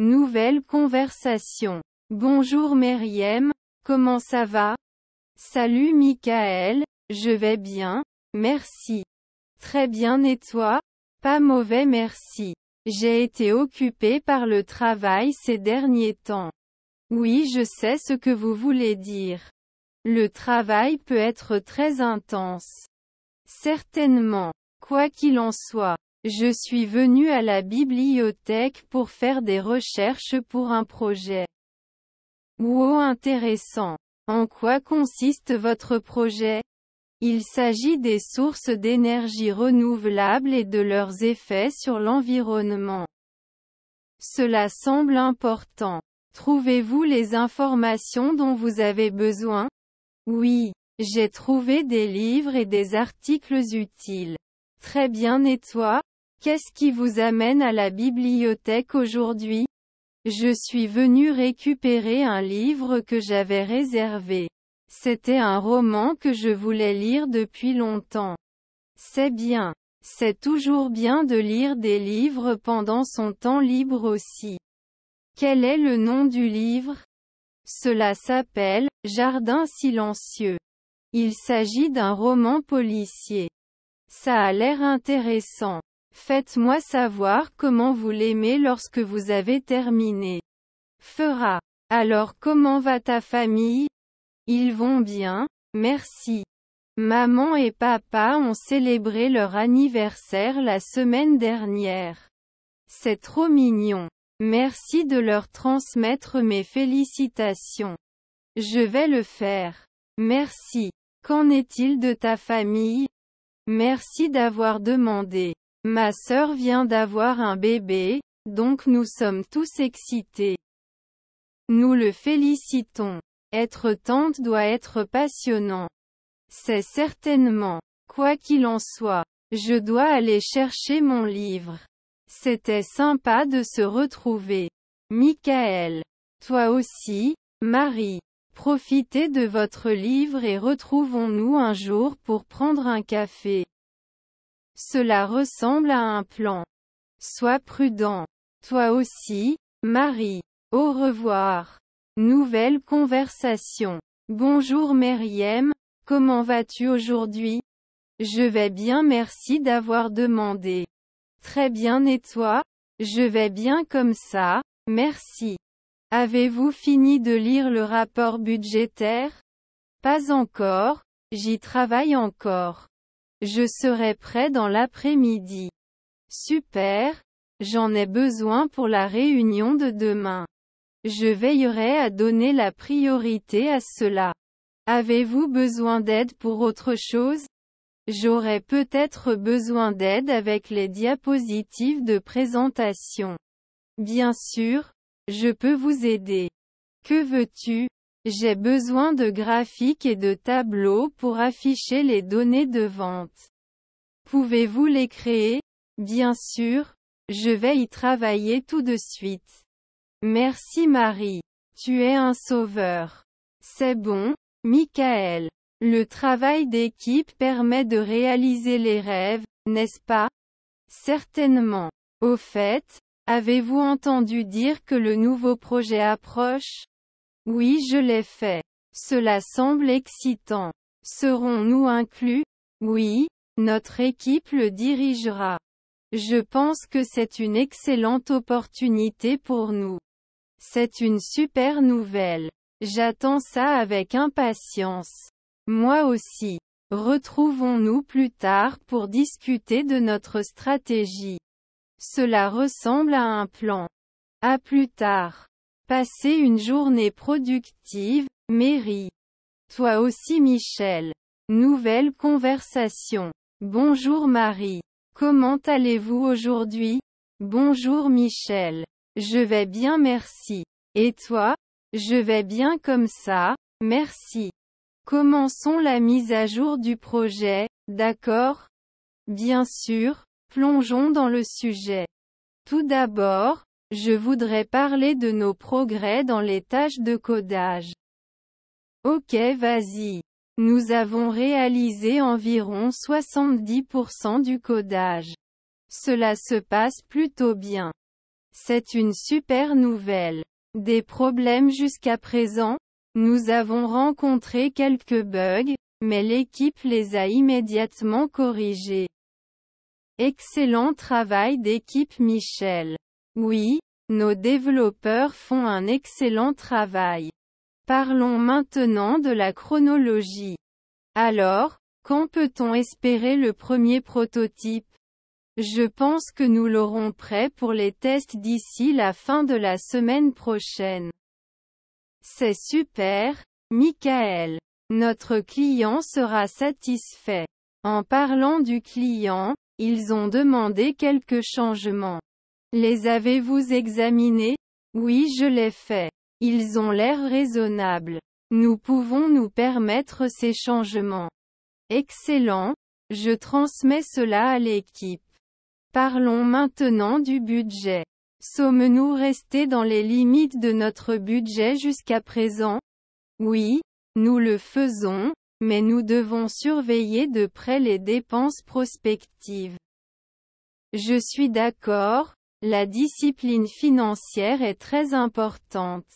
Nouvelle conversation. Bonjour Meriem, comment ça va? Salut Michael, je vais bien, merci. Très bien et toi? Pas mauvais merci. J'ai été occupé par le travail ces derniers temps. Oui je sais ce que vous voulez dire. Le travail peut être très intense. Certainement. Quoi qu'il en soit, je suis venu à la bibliothèque pour faire des recherches pour un projet. Wow intéressant. En quoi consiste votre projet? Il s'agit des sources d'énergie renouvelables et de leurs effets sur l'environnement. Cela semble important. Trouvez-vous les informations dont vous avez besoin? Oui. J'ai trouvé des livres et des articles utiles. Très bien et toi? Qu'est-ce qui vous amène à la bibliothèque aujourd'hui? Je suis venu récupérer un livre que j'avais réservé. C'était un roman que je voulais lire depuis longtemps. C'est bien. C'est toujours bien de lire des livres pendant son temps libre aussi. Quel est le nom du livre? Cela s'appelle Jardin silencieux. Il s'agit d'un roman policier. Ça a l'air intéressant. Faites-moi savoir comment vous l'aimez lorsque vous avez terminé. Fera. Alors comment va ta famille? Ils vont bien, merci. Maman et papa ont célébré leur anniversaire la semaine dernière. C'est trop mignon. Merci de leur transmettre mes félicitations. Je vais le faire. Merci. Qu'en est-il de ta famille? Merci d'avoir demandé. Ma sœur vient d'avoir un bébé, donc nous sommes tous excités. Nous le félicitons. Être tante doit être passionnant. C'est certainement. Quoi qu'il en soit, je dois aller chercher mon livre. C'était sympa de se retrouver. Michael. Toi aussi, Marie. Profitez de votre livre et retrouvons-nous un jour pour prendre un café. Cela ressemble à un plan. Sois prudent. Toi aussi, Marie. Au revoir. Nouvelle conversation. Bonjour Meriem, comment vas-tu aujourd'hui? Je vais bien merci d'avoir demandé. Très bien et toi? Je vais bien comme ça, merci. Avez-vous fini de lire le rapport budgétaire? Pas encore, j'y travaille encore. Je serai prêt dans l'après-midi. Super, j'en ai besoin pour la réunion de demain. Je veillerai à donner la priorité à cela. Avez-vous besoin d'aide pour autre chose? J'aurais peut-être besoin d'aide avec les diapositives de présentation. Bien sûr, je peux vous aider. Que veux-tu? J'ai besoin de graphiques et de tableaux pour afficher les données de vente. Pouvez-vous les créer? Bien sûr. Je vais y travailler tout de suite. Merci Marie. Tu es un sauveur. C'est bon, Michael. Le travail d'équipe permet de réaliser les rêves, n'est-ce pas? Certainement. Au fait, Avez-vous entendu dire que le nouveau projet approche? Oui, je l'ai fait. Cela semble excitant. Serons-nous inclus? Oui, notre équipe le dirigera. Je pense que c'est une excellente opportunité pour nous. C'est une super nouvelle. J'attends ça avec impatience. Moi aussi. Retrouvons-nous plus tard pour discuter de notre stratégie. Cela ressemble à un plan. À plus tard. Passez une journée productive, Mary. Toi aussi Michel. Nouvelle conversation. Bonjour Marie. Comment allez-vous aujourd'hui? Bonjour Michel. Je vais bien merci. Et toi? Je vais bien comme ça, merci. Commençons la mise à jour du projet, d'accord? Bien sûr, Plongeons dans le sujet. Tout d'abord, je voudrais parler de nos progrès dans les tâches de codage. Ok vas-y. Nous avons réalisé environ 70% du codage. Cela se passe plutôt bien. C'est une super nouvelle. Des problèmes jusqu'à présent? Nous avons rencontré quelques bugs, mais l'équipe les a immédiatement corrigés. Excellent travail d'équipe Michel. Oui, nos développeurs font un excellent travail. Parlons maintenant de la chronologie. Alors, quand peut-on espérer le premier prototype? Je pense que nous l'aurons prêt pour les tests d'ici la fin de la semaine prochaine. C'est super, Michael. Notre client sera satisfait. En parlant du client, ils ont demandé quelques changements. Les avez-vous examinés? Oui, je l'ai fait. Ils ont l'air raisonnables. Nous pouvons nous permettre ces changements. Excellent, je transmets cela à l'équipe. Parlons maintenant du budget. Sommes-nous restés dans les limites de notre budget jusqu'à présent? Oui, nous le faisons, mais nous devons surveiller de près les dépenses prospectives. Je suis d'accord, la discipline financière est très importante.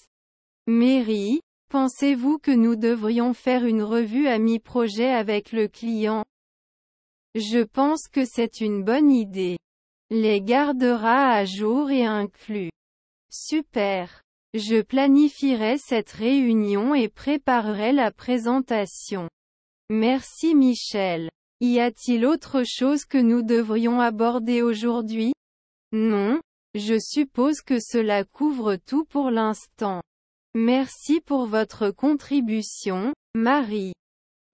Mary, Pensez-vous que nous devrions faire une revue à mi-projet avec le client? Je pense que c'est une bonne idée. Les gardera à jour et inclus. Super. Je planifierai cette réunion et préparerai la présentation. Merci Michel. Y a-t-il autre chose que nous devrions aborder aujourd'hui? Non, je suppose que cela couvre tout pour l'instant. Merci pour votre contribution, Marie.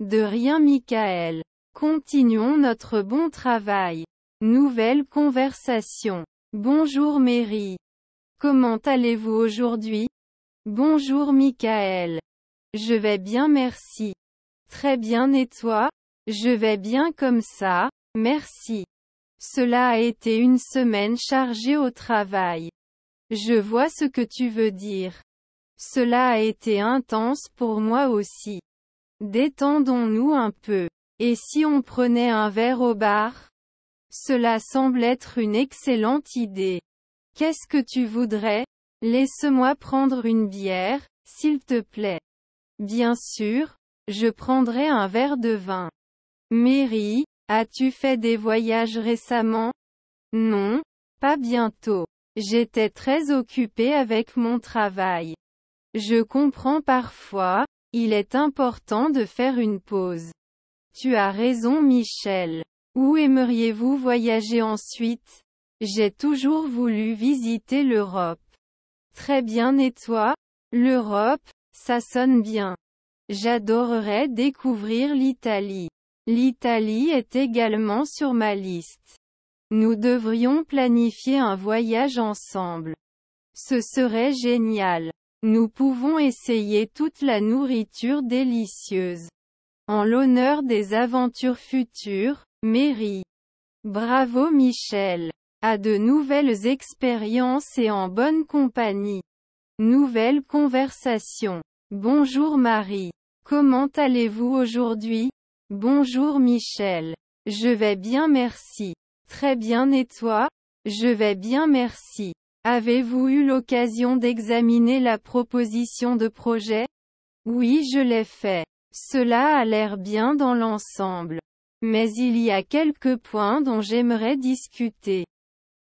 De rien Michael. Continuons notre bon travail. Nouvelle conversation. Bonjour Mary. Comment allez-vous aujourd'hui? Bonjour Michael. Je vais bien merci. Très bien et toi? Je vais bien comme ça, merci. Cela a été une semaine chargée au travail. Je vois ce que tu veux dire. Cela a été intense pour moi aussi. Détendons-nous un peu. Et si on prenait un verre au bar? Cela semble être une excellente idée. Qu'est-ce que tu voudrais? Laisse-moi prendre une bière, s'il te plaît. Bien sûr, je prendrai un verre de vin. Mary, as-tu fait des voyages récemment? Non, pas bientôt. J'étais très occupée avec mon travail. Je comprends parfois, il est important de faire une pause. Tu as raison Michel. Où aimeriez-vous voyager ensuite? J'ai toujours voulu visiter l'Europe. Très bien et toi? L'Europe, ça sonne bien. J'adorerais découvrir l'Italie. L'Italie est également sur ma liste. Nous devrions planifier un voyage ensemble. Ce serait génial. Nous pouvons essayer toute la nourriture délicieuse. En l'honneur des aventures futures, Mary. Bravo Michel. À de nouvelles expériences et en bonne compagnie. Nouvelle conversation. Bonjour Marie. Comment allez-vous aujourd'hui? Bonjour Michel. Je vais bien merci. Très bien et toi? Je vais bien merci. Avez-vous eu l'occasion d'examiner la proposition de projet? Oui je l'ai fait. Cela a l'air bien dans l'ensemble. Mais il y a quelques points dont j'aimerais discuter.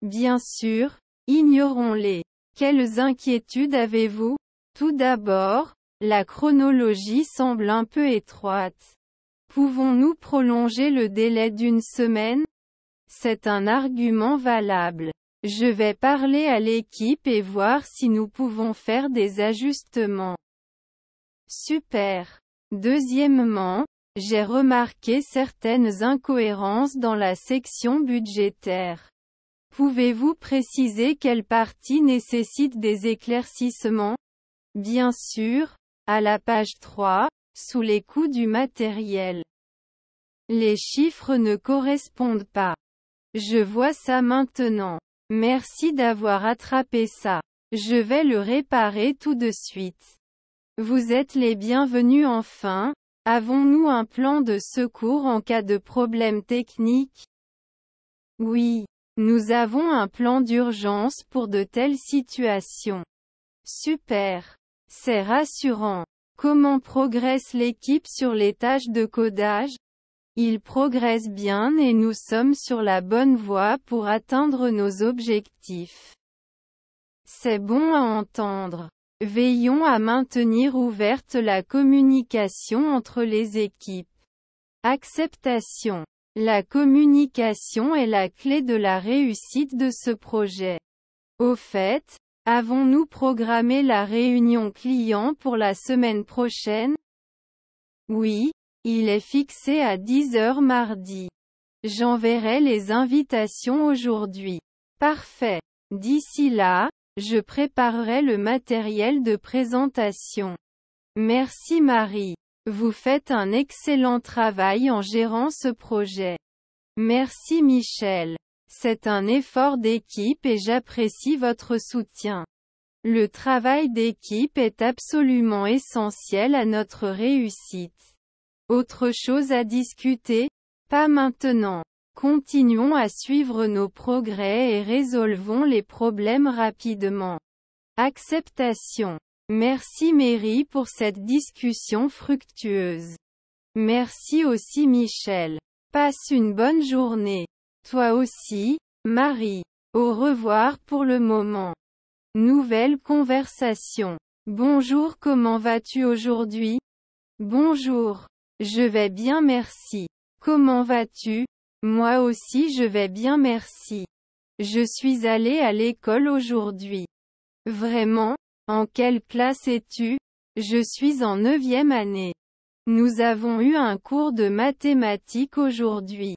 Bien sûr, ignorons-les. Quelles inquiétudes avez-vous? Tout d'abord, la chronologie semble un peu étroite. Pouvons-nous prolonger le délai d'une semaine? C'est un argument valable. Je vais parler à l'équipe et voir si nous pouvons faire des ajustements. Super. Deuxièmement, j'ai remarqué certaines incohérences dans la section budgétaire. Pouvez-vous préciser quelle partie nécessite des éclaircissements? Bien sûr, à la page 3, sous les coûts du matériel. Les chiffres ne correspondent pas. Je vois ça maintenant. Merci d'avoir attrapé ça. Je vais le réparer tout de suite. Vous êtes les bienvenus enfin. Avons-nous un plan de secours en cas de problème technique? Oui. Nous avons un plan d'urgence pour de telles situations. Super. C'est rassurant. Comment progresse l'équipe sur les tâches de codage? Il progresse bien et nous sommes sur la bonne voie pour atteindre nos objectifs. C'est bon à entendre. Veillons à maintenir ouverte la communication entre les équipes. Acceptation. La communication est la clé de la réussite de ce projet. Au fait, avons-nous programmé la réunion client pour la semaine prochaine? Oui, il est fixé à 10 heures mardi. J'enverrai les invitations aujourd'hui. Parfait. D'ici là, je préparerai le matériel de présentation. Merci Marie. Vous faites un excellent travail en gérant ce projet. Merci Michel. C'est un effort d'équipe et j'apprécie votre soutien. Le travail d'équipe est absolument essentiel à notre réussite. Autre chose à discuter? Pas maintenant. Continuons à suivre nos progrès et résolvons les problèmes rapidement. Acceptation. Merci Mary pour cette discussion fructueuse. Merci aussi Michel. Passe une bonne journée. Toi aussi, Marie. Au revoir pour le moment. Nouvelle conversation. Bonjour comment vas-tu aujourd'hui? Bonjour. Je vais bien merci. Comment vas-tu? Moi aussi je vais bien merci. Je suis allé à l'école aujourd'hui. Vraiment? En quelle classe es-tu? Je suis en neuvième année. Nous avons eu un cours de mathématiques aujourd'hui.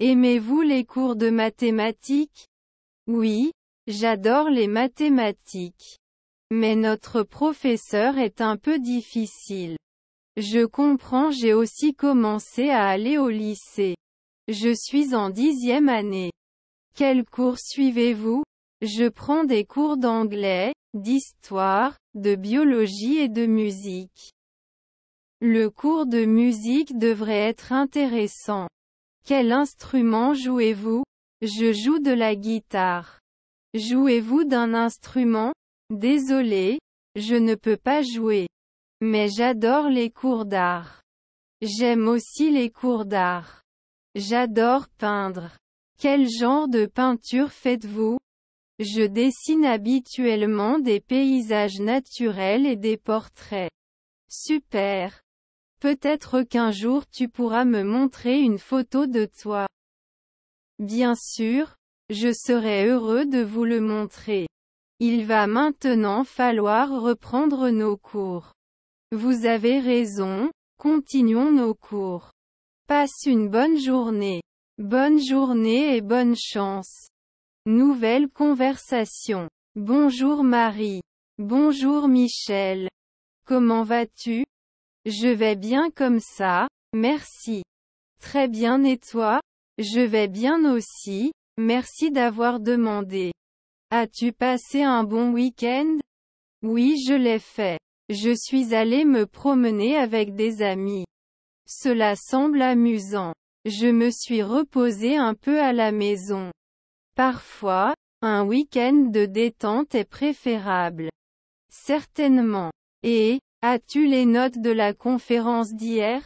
Aimez-vous les cours de mathématiques? Oui, j'adore les mathématiques. Mais notre professeur est un peu difficile. Je comprends j'ai aussi commencé à aller au lycée. Je suis en dixième année. Quel cours suivez-vous? Je prends des cours d'anglais, d'histoire, de biologie et de musique. Le cours de musique devrait être intéressant. Quel instrument jouez-vous? Je joue de la guitare. Jouez-vous d'un instrument? Désolé, je ne peux pas jouer. Mais j'adore les cours d'art. J'aime aussi les cours d'art. J'adore peindre. Quel genre de peinture faites-vous? Je dessine habituellement des paysages naturels et des portraits. Super. Peut-être qu'un jour tu pourras me montrer une photo de toi. Bien sûr, je serai heureux de vous le montrer. Il va maintenant falloir reprendre nos cours. Vous avez raison, continuons nos cours. Passe une bonne journée. Bonne journée et bonne chance. Nouvelle conversation. Bonjour Marie. Bonjour Michel. Comment vas-tu? Je vais bien comme ça, merci. Très bien et toi? Je vais bien aussi, merci d'avoir demandé. As-tu passé un bon week-end? Oui je l'ai fait. Je suis allé me promener avec des amis. Cela semble amusant. Je me suis reposé un peu à la maison. Parfois, un week-end de détente est préférable. Certainement. Et, as-tu les notes de la conférence d'hier?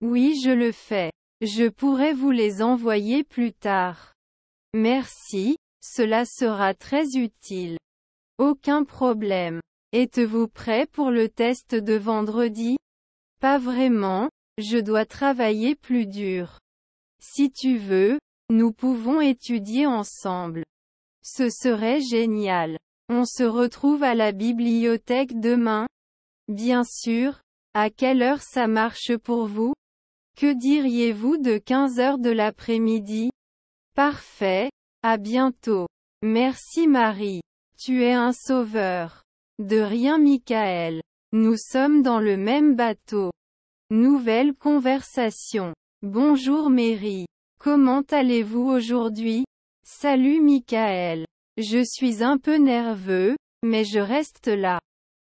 Oui je le fais. Je pourrais vous les envoyer plus tard. Merci, cela sera très utile. Aucun problème. Êtes-vous prêt pour le test de vendredi? Pas vraiment, je dois travailler plus dur. Si tu veux, nous pouvons étudier ensemble. Ce serait génial. On se retrouve à la bibliothèque demain Bien sûr. À quelle heure ça marche pour vous? Que diriez-vous de 15 heures de l'après-midi? Parfait. À bientôt. Merci Marie. Tu es un sauveur. De rien Michael. Nous sommes dans le même bateau. Nouvelle conversation. Bonjour Mary. Comment allez-vous aujourd'hui? Salut Michael. Je suis un peu nerveux, mais je reste là.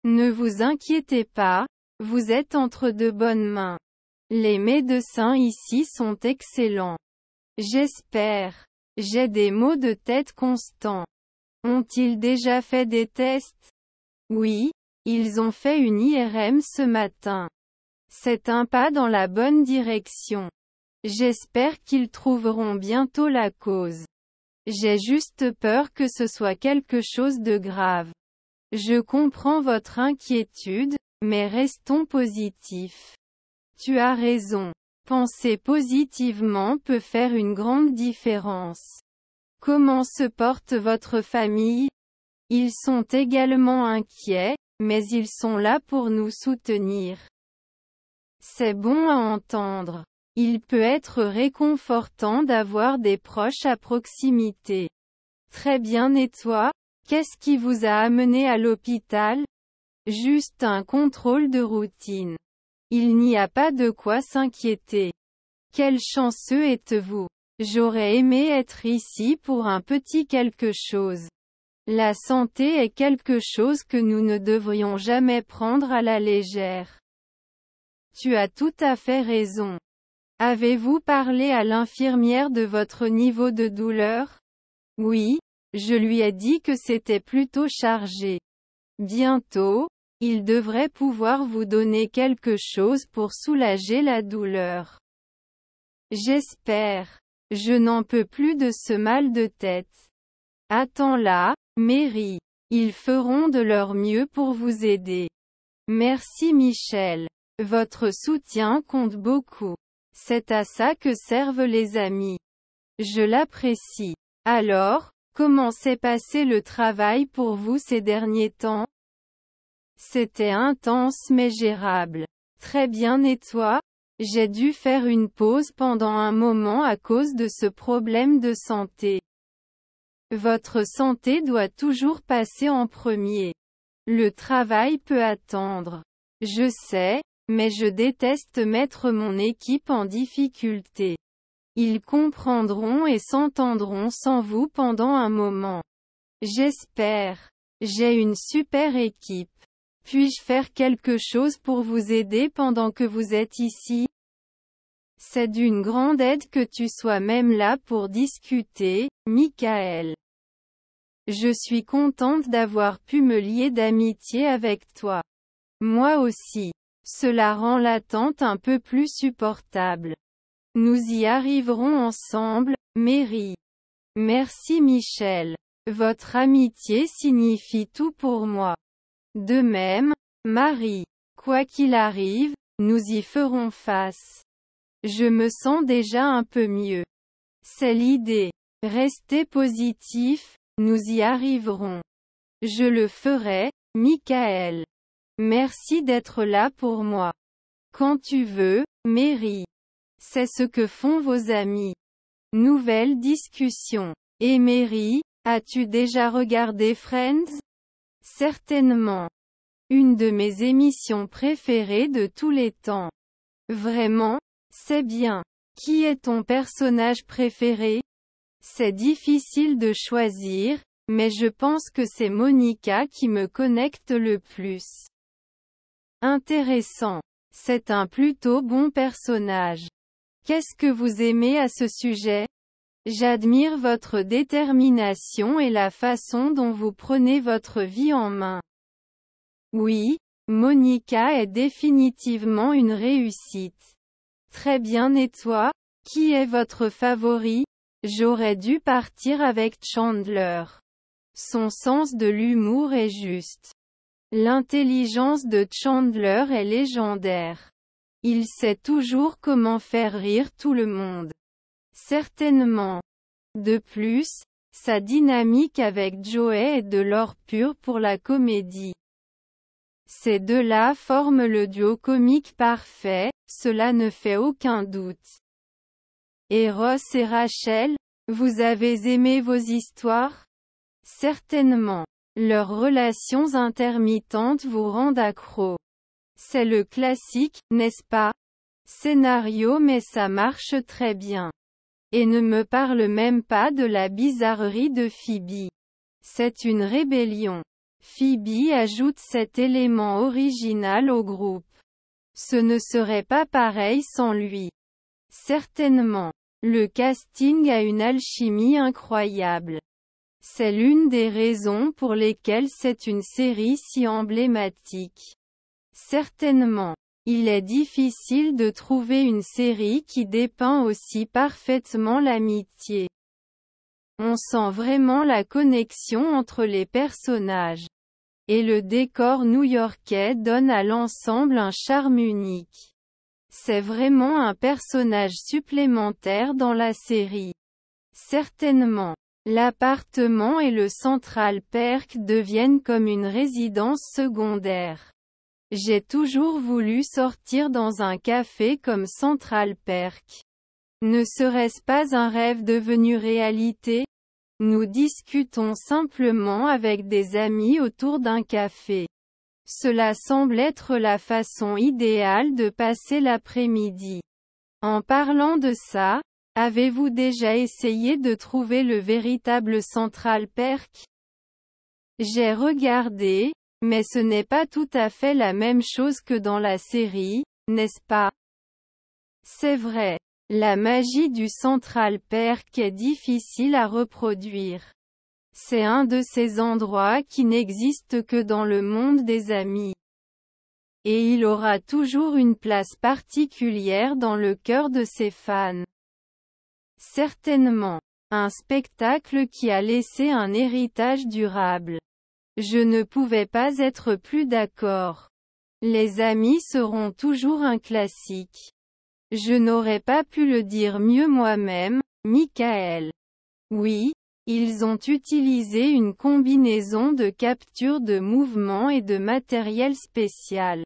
Ne vous inquiétez pas, vous êtes entre de bonnes mains. Les médecins ici sont excellents. J'espère. J'ai des maux de tête constants. Ont-ils déjà fait des tests? Oui, ils ont fait une IRM ce matin. C'est un pas dans la bonne direction. J'espère qu'ils trouveront bientôt la cause. J'ai juste peur que ce soit quelque chose de grave. Je comprends votre inquiétude, mais restons positifs. Tu as raison. Penser positivement peut faire une grande différence. Comment se porte votre famille? Ils sont également inquiets, mais ils sont là pour nous soutenir. C'est bon à entendre. Il peut être réconfortant d'avoir des proches à proximité. Très bien et toi? Qu'est-ce qui vous a amené à l'hôpital? Juste un contrôle de routine. Il n'y a pas de quoi s'inquiéter. Quel chanceux êtes-vous? J'aurais aimé être ici pour un petit quelque chose. La santé est quelque chose que nous ne devrions jamais prendre à la légère. Tu as tout à fait raison. Avez-vous parlé à l'infirmière de votre niveau de douleur? Oui, je lui ai dit que c'était plutôt chargé. Bientôt, il devrait pouvoir vous donner quelque chose pour soulager la douleur. J'espère. Je n'en peux plus de ce mal de tête. Attends là, Mary. Ils feront de leur mieux pour vous aider. Merci Michel. Votre soutien compte beaucoup. C'est à ça que servent les amis. Je l'apprécie. Alors, comment s'est passé le travail pour vous ces derniers temps? C'était intense mais gérable. Très bien et toi? J'ai dû faire une pause pendant un moment à cause de ce problème de santé. Votre santé doit toujours passer en premier. Le travail peut attendre. Je sais, mais je déteste mettre mon équipe en difficulté. Ils comprendront et s'entendront sans vous pendant un moment. J'espère. J'ai une super équipe. Puis-je faire quelque chose pour vous aider pendant que vous êtes ici? C'est d'une grande aide que tu sois même là pour discuter, Michael. Je suis contente d'avoir pu me lier d'amitié avec toi. Moi aussi. Cela rend l'attente un peu plus supportable. Nous y arriverons ensemble, Mary. Merci Michel. Votre amitié signifie tout pour moi. De même, Marie. Quoi qu'il arrive, nous y ferons face. Je me sens déjà un peu mieux. C'est l'idée. Restez positif, nous y arriverons. Je le ferai, Michael. Merci d'être là pour moi. Quand tu veux, Mary. C'est ce que font vos amis. Nouvelle discussion. Et Mary, as-tu déjà regardé Friends? Certainement. Une de mes émissions préférées de tous les temps. Vraiment, c'est bien. Qui est ton personnage préféré? C'est difficile de choisir, mais je pense que c'est Monica qui me connecte le plus. Intéressant. C'est un plutôt bon personnage. Qu'est-ce que vous aimez à ce sujet? J'admire votre détermination et la façon dont vous prenez votre vie en main. Oui, Monica est définitivement une réussite. Très bien et toi? Qui est votre favori? J'aurais dû partir avec Chandler. Son sens de l'humour est juste. L'intelligence de Chandler est légendaire. Il sait toujours comment faire rire tout le monde. Certainement. De plus, sa dynamique avec Joey est de l'or pur pour la comédie. Ces deux-là forment le duo comique parfait, cela ne fait aucun doute. Et Ross et Rachel, vous avez aimé vos histoires? Certainement. Leurs relations intermittentes vous rendent accro. C'est le classique, n'est-ce pas? Scénario mais ça marche très bien. Et ne me parle même pas de la bizarrerie de Phoebe. C'est une rébellion. Phoebe ajoute cet élément original au groupe. Ce ne serait pas pareil sans lui. Certainement. Le casting a une alchimie incroyable. C'est l'une des raisons pour lesquelles c'est une série si emblématique. Certainement. Il est difficile de trouver une série qui dépeint aussi parfaitement l'amitié. On sent vraiment la connexion entre les personnages. Et le décor new-yorkais donne à l'ensemble un charme unique. C'est vraiment un personnage supplémentaire dans la série. Certainement. L'appartement et le Central Perk deviennent comme une résidence secondaire. J'ai toujours voulu sortir dans un café comme Central Perk. Ne serait-ce pas un rêve devenu réalité? Nous discutons simplement avec des amis autour d'un café. Cela semble être la façon idéale de passer l'après-midi. En parlant de ça, Avez-vous déjà essayé de trouver le véritable Central Perk? J'ai regardé, mais ce n'est pas tout à fait la même chose que dans la série, n'est-ce pas? C'est vrai. La magie du Central Perk est difficile à reproduire. C'est un de ces endroits qui n'existent que dans le monde des amis. Et il aura toujours une place particulière dans le cœur de ses fans. Certainement. Un spectacle qui a laissé un héritage durable. Je ne pouvais pas être plus d'accord. Les amis seront toujours un classique. Je n'aurais pas pu le dire mieux moi-même, Michael. Oui, ils ont utilisé une combinaison de capture de mouvement et de matériel spécial.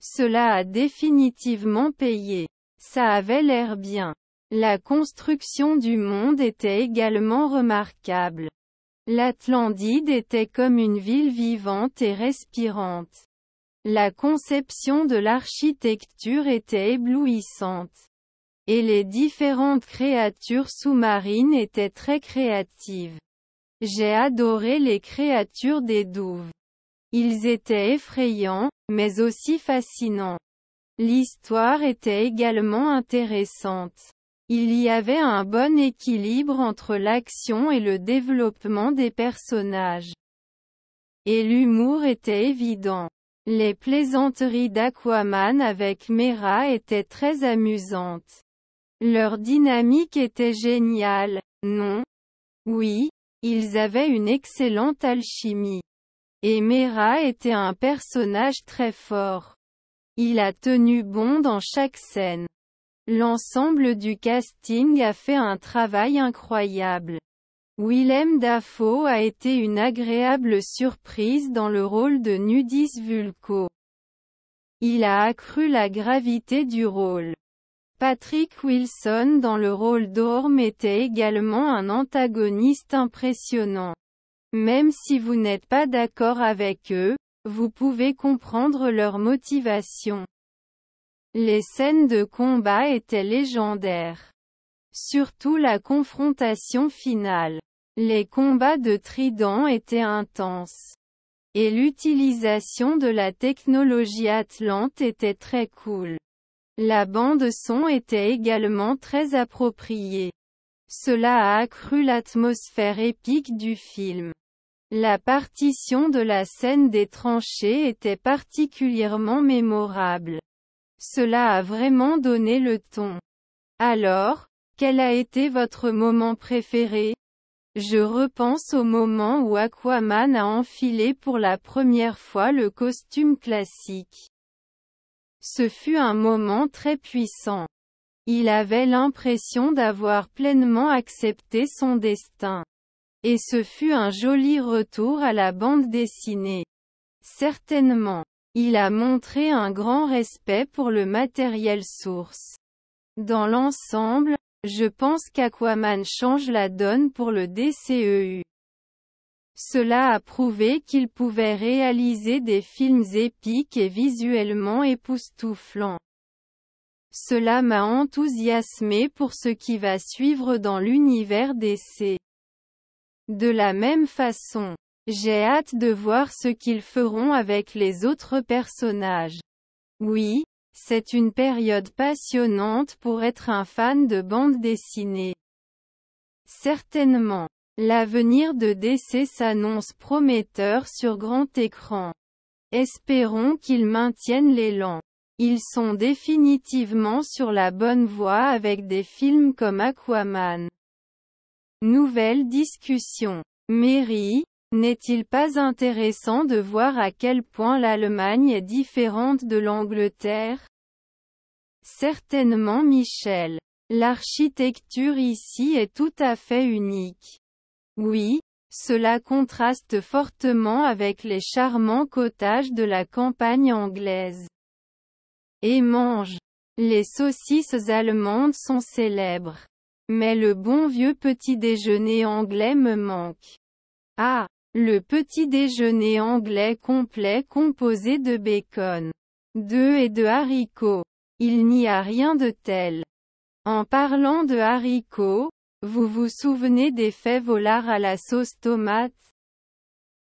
Cela a définitivement payé. Ça avait l'air bien. La construction du monde était également remarquable. L'Atlantide était comme une ville vivante et respirante. La conception de l'architecture était éblouissante. Et les différentes créatures sous-marines étaient très créatives. J'ai adoré les créatures des douves. Ils étaient effrayants, mais aussi fascinants. L'histoire était également intéressante. Il y avait un bon équilibre entre l'action et le développement des personnages. Et l'humour était évident. Les plaisanteries d'Aquaman avec Mera étaient très amusantes. Leur dynamique était géniale, non Oui, ils avaient une excellente alchimie. Et Mera était un personnage très fort. Il a tenu bon dans chaque scène. L'ensemble du casting a fait un travail incroyable. Willem Dafoe a été une agréable surprise dans le rôle de Nudis Vulco. Il a accru la gravité du rôle. Patrick Wilson dans le rôle d'Orm était également un antagoniste impressionnant. Même si vous n'êtes pas d'accord avec eux, vous pouvez comprendre leur motivation. Les scènes de combat étaient légendaires. Surtout la confrontation finale. Les combats de trident étaient intenses. Et l'utilisation de la technologie Atlante était très cool. La bande son était également très appropriée. Cela a accru l'atmosphère épique du film. La partition de la scène des tranchées était particulièrement mémorable. Cela a vraiment donné le ton. Alors, quel a été votre moment préféré? Je repense au moment où Aquaman a enfilé pour la première fois le costume classique. Ce fut un moment très puissant. Il avait l'impression d'avoir pleinement accepté son destin. Et ce fut un joli retour à la bande dessinée. Certainement. Il a montré un grand respect pour le matériel source. Dans l'ensemble, je pense qu'Aquaman change la donne pour le DCEU. Cela a prouvé qu'il pouvait réaliser des films épiques et visuellement époustouflants. Cela m'a enthousiasmé pour ce qui va suivre dans l'univers DC. De la même façon, j'ai hâte de voir ce qu'ils feront avec les autres personnages. Oui, C'est une période passionnante pour être un fan de bande dessinée. Certainement. L'avenir de DC s'annonce prometteur sur grand écran. Espérons qu'ils maintiennent l'élan. Ils sont définitivement sur la bonne voie avec des films comme Aquaman. Nouvelle discussion. Mary, n'est-il pas intéressant de voir à quel point l'Allemagne est différente de l'Angleterre? Certainement Michel. L'architecture ici est tout à fait unique. Oui, cela contraste fortement avec les charmants cottages de la campagne anglaise. Et mange. Les saucisses allemandes sont célèbres. Mais le bon vieux petit déjeuner anglais me manque. Ah, le petit déjeuner anglais complet composé de bacon, d'œufs et de haricots. Il n'y a rien de tel. En parlant de haricots, vous vous souvenez des fèves volars à la sauce tomate?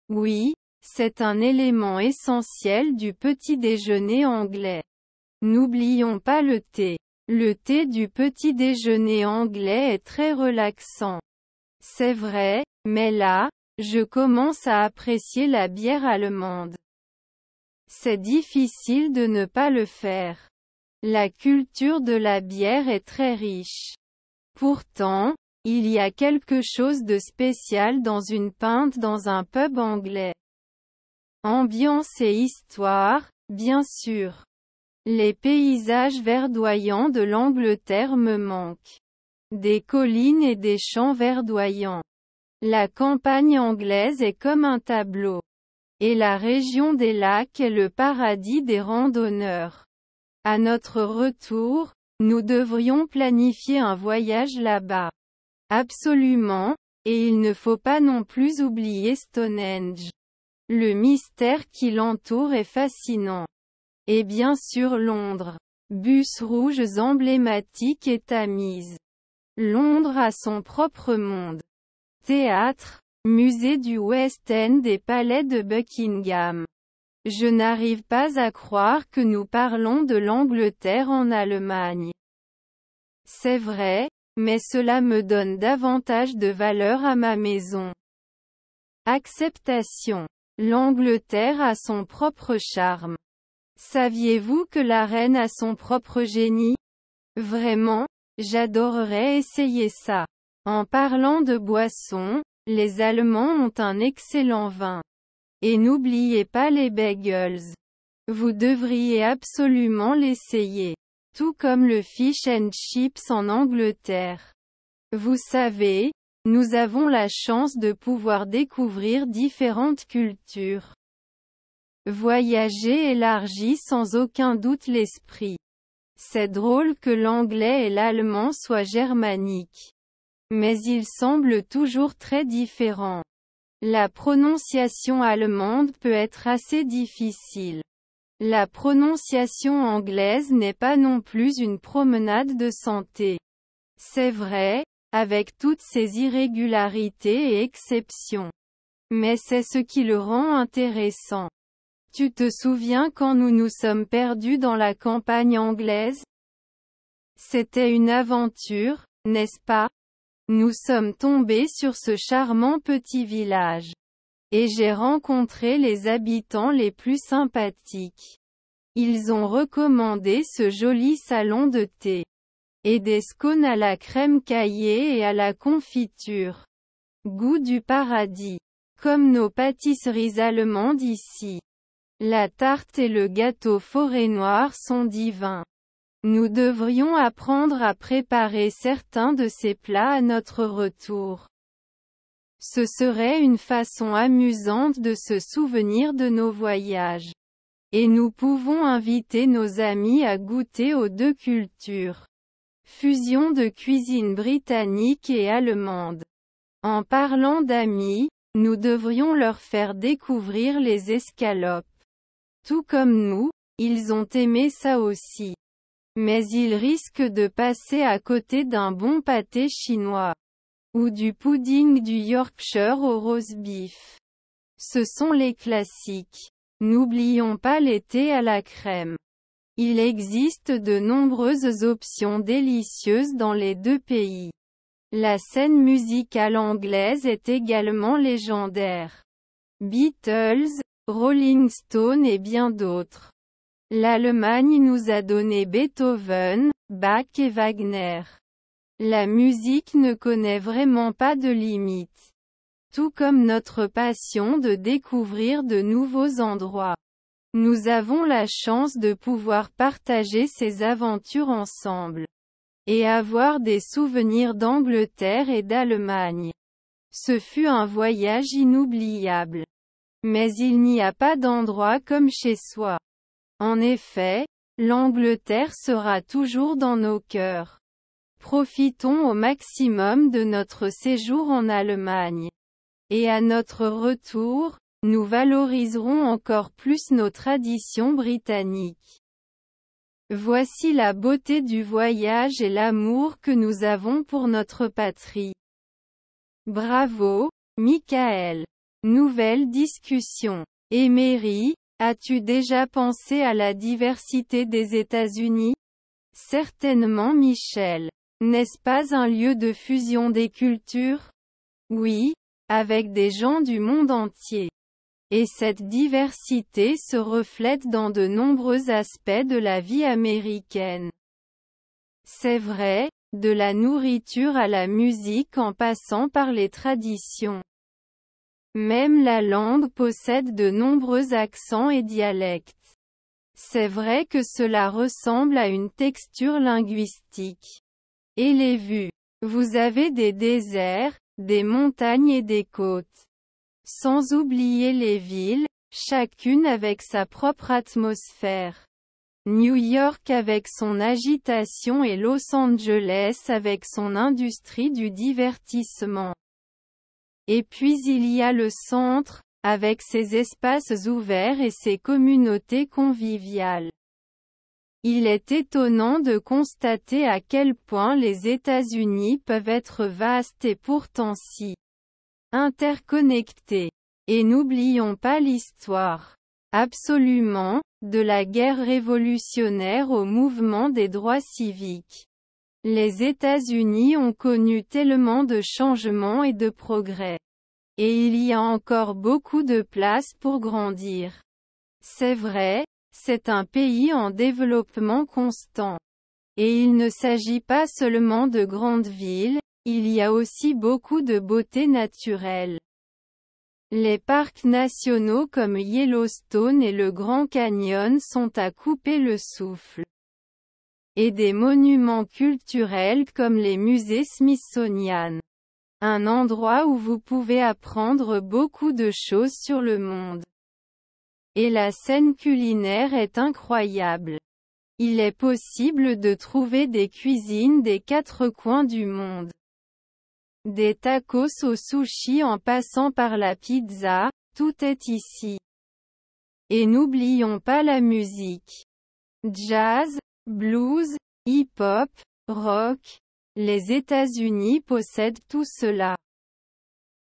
Oui, c'est un élément essentiel du petit déjeuner anglais. N'oublions pas le thé. Le thé du petit déjeuner anglais est très relaxant. C'est vrai, mais là, je commence à apprécier la bière allemande. C'est difficile de ne pas le faire. La culture de la bière est très riche. Pourtant, il y a quelque chose de spécial dans une pinte dans un pub anglais. Ambiance et histoire, bien sûr. Les paysages verdoyants de l'Angleterre me manquent. Des collines et des champs verdoyants. La campagne anglaise est comme un tableau. Et la région des lacs est le paradis des randonneurs. À notre retour, nous devrions planifier un voyage là-bas. Absolument, et il ne faut pas non plus oublier Stonehenge. Le mystère qui l'entoure est fascinant. Et bien sûr Londres. Bus rouges emblématiques et Tamise. Londres a son propre monde. Théâtre, musée du West End et palais de Buckingham. Je n'arrive pas à croire que nous parlons de l'Angleterre en Allemagne. C'est vrai, mais cela me donne davantage de valeur à ma maison. Acceptation. L'Angleterre a son propre charme. Saviez-vous que la reine a son propre génie? Vraiment, j'adorerais essayer ça. En parlant de boissons, les Allemands ont un excellent vin. Et n'oubliez pas les bagels. Vous devriez absolument l'essayer. Tout comme le fish and chips en Angleterre. Vous savez, nous avons la chance de pouvoir découvrir différentes cultures. Voyager élargit sans aucun doute l'esprit. C'est drôle que l'anglais et l'allemand soient germaniques. Mais ils semblent toujours très différents. La prononciation allemande peut être assez difficile. La prononciation anglaise n'est pas non plus une promenade de santé. C'est vrai, avec toutes ses irrégularités et exceptions. Mais c'est ce qui le rend intéressant. Tu te souviens quand nous nous sommes perdus dans la campagne anglaise? C'était une aventure, n'est-ce pas? Nous sommes tombés sur ce charmant petit village. Et j'ai rencontré les habitants les plus sympathiques. Ils ont recommandé ce joli salon de thé. Et des scones à la crème caillée et à la confiture. Goût du paradis. Comme nos pâtisseries allemandes ici. La tarte et le gâteau forêt noir sont divins. Nous devrions apprendre à préparer certains de ces plats à notre retour. Ce serait une façon amusante de se souvenir de nos voyages. Et nous pouvons inviter nos amis à goûter aux deux cultures. Fusion de cuisine britannique et allemande. En parlant d'amis, nous devrions leur faire découvrir les escalopes. Tout comme nous, ils ont aimé ça aussi. Mais il risque de passer à côté d'un bon pâté chinois. Ou du pudding du Yorkshire au rose beef. Ce sont les classiques. N'oublions pas l'été à la crème. Il existe de nombreuses options délicieuses dans les deux pays. La scène musicale anglaise est également légendaire. Beatles, Rolling Stone et bien d'autres. L'Allemagne nous a donné Beethoven, Bach et Wagner. La musique ne connaît vraiment pas de limites. Tout comme notre passion de découvrir de nouveaux endroits. Nous avons la chance de pouvoir partager ces aventures ensemble. Et avoir des souvenirs d'Angleterre et d'Allemagne. Ce fut un voyage inoubliable. Mais il n'y a pas d'endroit comme chez soi. En effet, l'Angleterre sera toujours dans nos cœurs. Profitons au maximum de notre séjour en Allemagne. Et à notre retour, nous valoriserons encore plus nos traditions britanniques. Voici la beauté du voyage et l'amour que nous avons pour notre patrie. Bravo, Michael. Nouvelle discussion. Emery, as-tu déjà pensé à la diversité des États-Unis? Certainement Michel. N'est-ce pas un lieu de fusion des cultures? Oui, avec des gens du monde entier. Et cette diversité se reflète dans de nombreux aspects de la vie américaine. C'est vrai, de la nourriture à la musique en passant par les traditions. Même la langue possède de nombreux accents et dialectes. C'est vrai que cela ressemble à une texture linguistique. Et les vues? Vous avez des déserts, des montagnes et des côtes. Sans oublier les villes, chacune avec sa propre atmosphère. New York avec son agitation et Los Angeles avec son industrie du divertissement. Et puis il y a le centre, avec ses espaces ouverts et ses communautés conviviales. Il est étonnant de constater à quel point les États-Unis peuvent être vastes et pourtant si interconnectés. Et n'oublions pas l'histoire. Absolument, de la guerre révolutionnaire au mouvement des droits civiques. Les États-Unis ont connu tellement de changements et de progrès. Et il y a encore beaucoup de place pour grandir. C'est vrai, c'est un pays en développement constant. Et il ne s'agit pas seulement de grandes villes, il y a aussi beaucoup de beauté naturelle. Les parcs nationaux comme Yellowstone et le Grand Canyon sont à couper le souffle. Et des monuments culturels comme les musées Smithsonian. Un endroit où vous pouvez apprendre beaucoup de choses sur le monde. Et la scène culinaire est incroyable. Il est possible de trouver des cuisines des quatre coins du monde. Des tacos au sushi en passant par la pizza, tout est ici. Et n'oublions pas la musique. Jazz, blues, hip-hop, rock. Les États-Unis possèdent tout cela.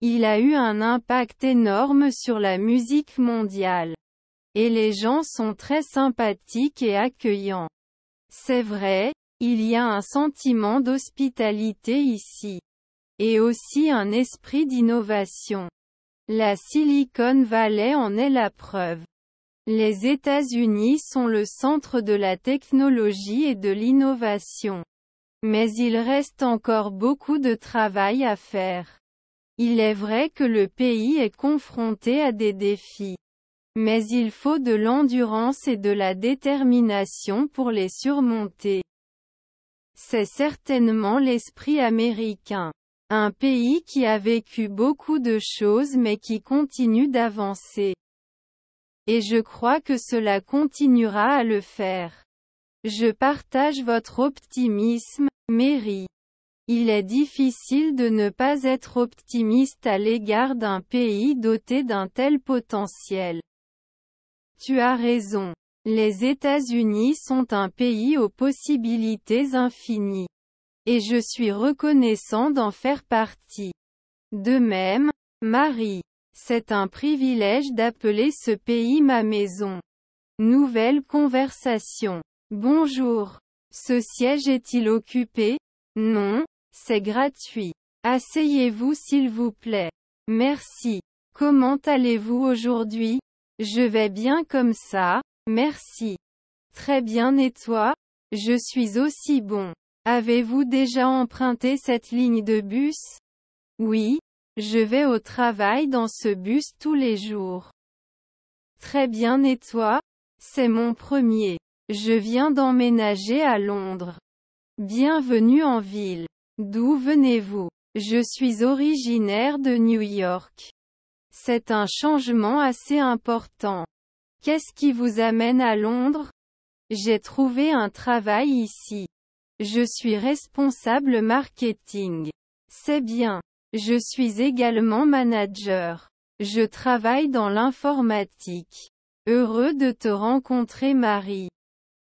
Il a eu un impact énorme sur la musique mondiale. Et les gens sont très sympathiques et accueillants. C'est vrai, il y a un sentiment d'hospitalité ici et aussi un esprit d'innovation. La Silicon Valley en est la preuve. Les États-Unis sont le centre de la technologie et de l'innovation. Mais il reste encore beaucoup de travail à faire. Il est vrai que le pays est confronté à des défis. Mais il faut de l'endurance et de la détermination pour les surmonter. C'est certainement l'esprit américain. Un pays qui a vécu beaucoup de choses mais qui continue d'avancer. Et je crois que cela continuera à le faire. Je partage votre optimisme, Mary. Il est difficile de ne pas être optimiste à l'égard d'un pays doté d'un tel potentiel. Tu as raison. Les États-Unis sont un pays aux possibilités infinies et je suis reconnaissant d'en faire partie. De même, Marie. C'est un privilège d'appeler ce pays ma maison. Nouvelle conversation. Bonjour. Ce siège est-il occupé? Non, c'est gratuit. Asseyez-vous s'il vous plaît. Merci. Comment allez-vous aujourd'hui? Je vais bien comme ça, merci. Très bien et toi? Je suis aussi bon. Avez-vous déjà emprunté cette ligne de bus? Oui, je vais au travail dans ce bus tous les jours. Très bien et toi? C'est mon premier. Je viens d'emménager à Londres. Bienvenue en ville. D'où venez-vous? Je suis originaire de New York. C'est un changement assez important. Qu'est-ce qui vous amène à Londres? J'ai trouvé un travail ici. Je suis responsable marketing. C'est bien. Je suis également manager. Je travaille dans l'informatique. Heureux de te rencontrer Marie.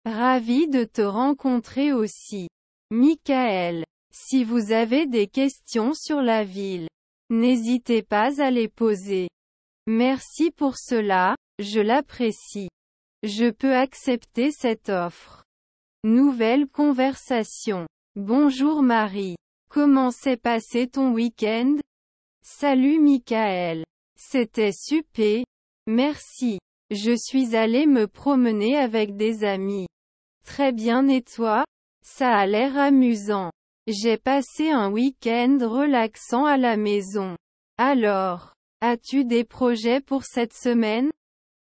Ravi de te rencontrer aussi. Michael. Si vous avez des questions sur la ville, n'hésitez pas à les poser. Merci pour cela, je l'apprécie. Je peux accepter cette offre. Nouvelle conversation. Bonjour Marie. Comment s'est passé ton week-end? Salut Michael. C'était super. Merci. Je suis allé me promener avec des amis. Très bien et toi? Ça a l'air amusant. J'ai passé un week-end relaxant à la maison. Alors, as-tu des projets pour cette semaine?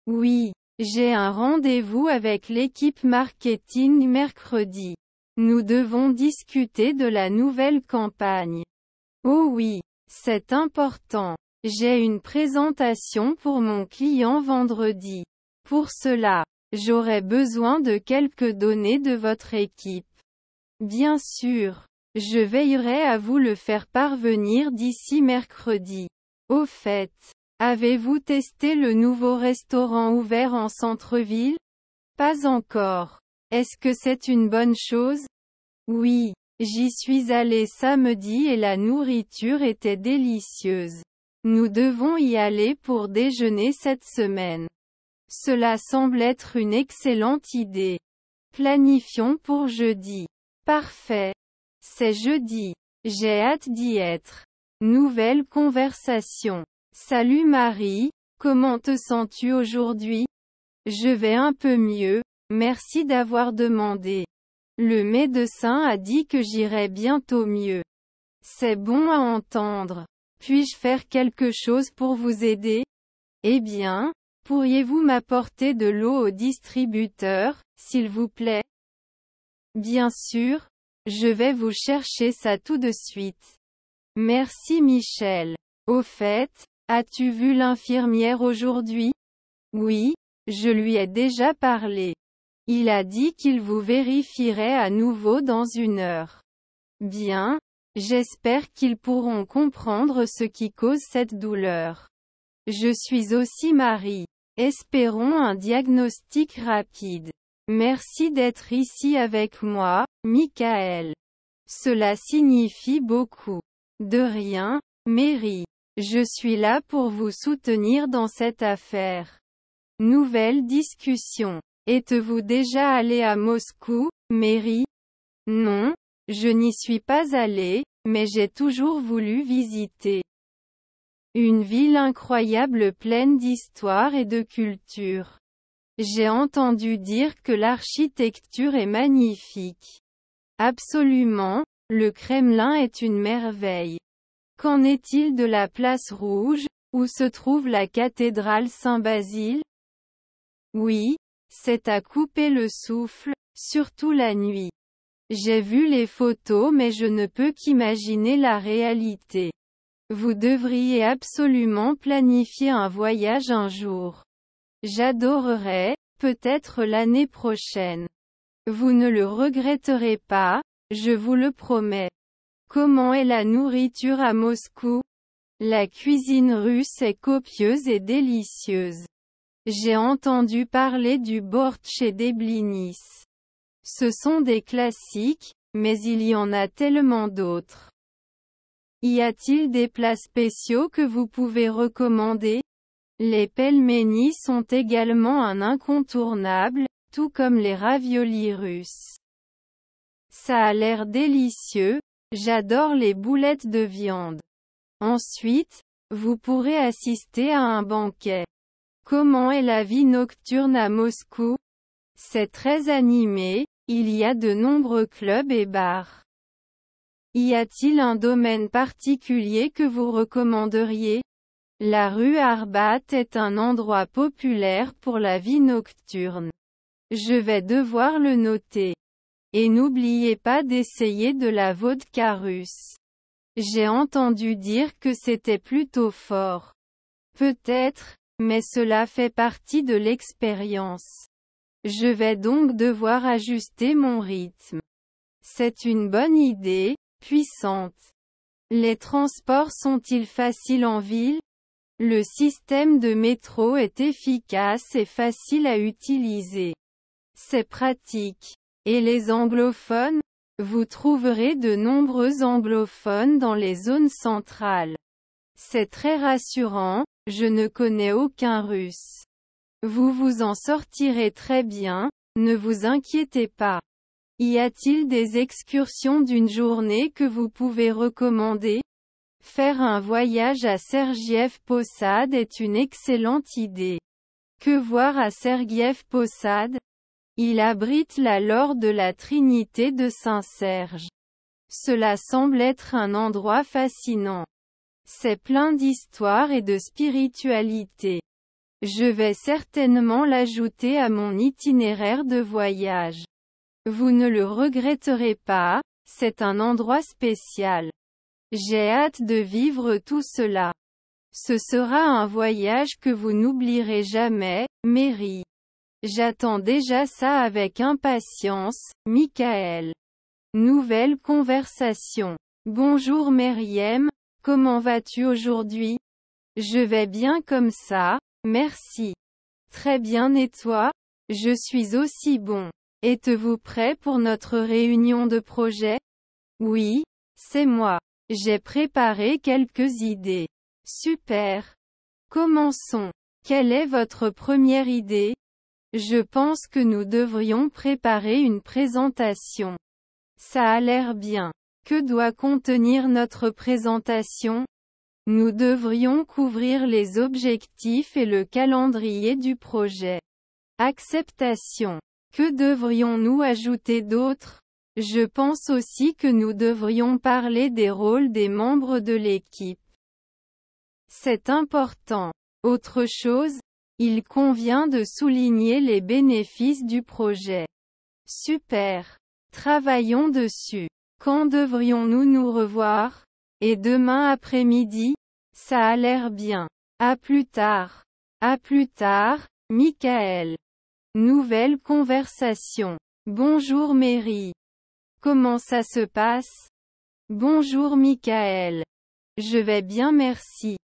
Oui, j'ai un rendez-vous avec l'équipe marketing mercredi. Nous devons discuter de la nouvelle campagne. Oh oui, c'est important. J'ai une présentation pour mon client vendredi. Pour cela, j'aurai besoin de quelques données de votre équipe. Bien sûr, je veillerai à vous le faire parvenir d'ici mercredi. Au fait, avez-vous testé le nouveau restaurant ouvert en centre-ville? Pas encore. Est-ce que c'est une bonne chose? Oui, j'y suis allé samedi et la nourriture était délicieuse. Nous devons y aller pour déjeuner cette semaine. Cela semble être une excellente idée. Planifions pour jeudi. Parfait. C'est jeudi. J'ai hâte d'y être. Nouvelle conversation. Salut Marie, comment te sens-tu aujourd'hui? Je vais un peu mieux, merci d'avoir demandé. Le médecin a dit que j'irai bientôt mieux. C'est bon à entendre. Puis-je faire quelque chose pour vous aider? Eh bien, pourriez-vous m'apporter de l'eau au distributeur, s'il vous plaît? Bien sûr, je vais vous chercher ça tout de suite. Merci Michel. Au fait, as-tu vu l'infirmière aujourd'hui? Oui, je lui ai déjà parlé. Il a dit qu'il vous vérifierait à nouveau dans une heure. Bien, J'espère qu'ils pourront comprendre ce qui cause cette douleur. Je suis aussi Marie. Espérons un diagnostic rapide. Merci d'être ici avec moi, Michael. Cela signifie beaucoup. De rien, Mary. Je suis là pour vous soutenir dans cette affaire. Nouvelle discussion. Êtes-vous déjà allé à Moscou, Mary Non, je n'y suis pas allé, mais j'ai toujours voulu visiter. Une ville incroyable pleine d'histoire et de culture. J'ai entendu dire que l'architecture est magnifique. Absolument, le Kremlin est une merveille. Qu'en est-il de la place rouge, où se trouve la cathédrale Saint-Basile? Oui, c'est à couper le souffle, surtout la nuit. J'ai vu les photos mais je ne peux qu'imaginer la réalité. Vous devriez absolument planifier un voyage un jour. J'adorerais, peut-être l'année prochaine. Vous ne le regretterez pas, je vous le promets. Comment est la nourriture à Moscou? La cuisine russe est copieuse et délicieuse. J'ai entendu parler du bortsch et des blinis. Ce sont des classiques, mais il y en a tellement d'autres. Y a-t-il des plats spéciaux que vous pouvez recommander? Les pelmenis sont également un incontournable, tout comme les raviolis russes. Ça a l'air délicieux, j'adore les boulettes de viande. Ensuite, vous pourrez assister à un banquet. Comment est la vie nocturne à Moscou? C'est très animé, il y a de nombreux clubs et bars. Y a-t-il un domaine particulier que vous recommanderiez? La rue Arbat est un endroit populaire pour la vie nocturne. Je vais devoir le noter. Et n'oubliez pas d'essayer de la vodka russe. J'ai entendu dire que c'était plutôt fort. Peut-être, mais cela fait partie de l'expérience. Je vais donc devoir ajuster mon rythme. C'est une bonne idée, puissante. Les transports sont-ils faciles en ville? Le système de métro est efficace et facile à utiliser. C'est pratique. Et les anglophones? Vous trouverez de nombreux anglophones dans les zones centrales. C'est très rassurant, je ne connais aucun russe. Vous vous en sortirez très bien, ne vous inquiétez pas. Y a-t-il des excursions d'une journée que vous pouvez recommander? Faire un voyage à Sergiev Posad est une excellente idée. Que voir à Sergiev Posad? Il abrite la laure de la Trinité de Saint-Serge. Cela semble être un endroit fascinant. C'est plein d'histoire et de spiritualité. Je vais certainement l'ajouter à mon itinéraire de voyage. Vous ne le regretterez pas, c'est un endroit spécial. J'ai hâte de vivre tout cela. Ce sera un voyage que vous n'oublierez jamais, Mary. J'attends déjà ça avec impatience, Michael. Nouvelle conversation. Bonjour Meriem, comment vas-tu aujourd'hui? Je vais bien comme ça, merci. Très bien et toi? Je suis aussi bon. Êtes-vous prêt pour notre réunion de projet? Oui, c'est moi. J'ai préparé quelques idées. Super. Commençons. Quelle est votre première idée? Je pense que nous devrions préparer une présentation. Ça a l'air bien. Que doit contenir notre présentation? Nous devrions couvrir les objectifs et le calendrier du projet. Acceptation. Que devrions-nous ajouter d'autre? Je pense aussi que nous devrions parler des rôles des membres de l'équipe. C'est important. Autre chose il convient de souligner les bénéfices du projet. Super. Travaillons dessus. Quand devrions-nous nous revoir? Et demain après-midi? Ça a l'air bien. À plus tard. À plus tard, Michael. Nouvelle conversation. Bonjour Mary. Comment ça se passe? Bonjour Michael. Je vais bien merci.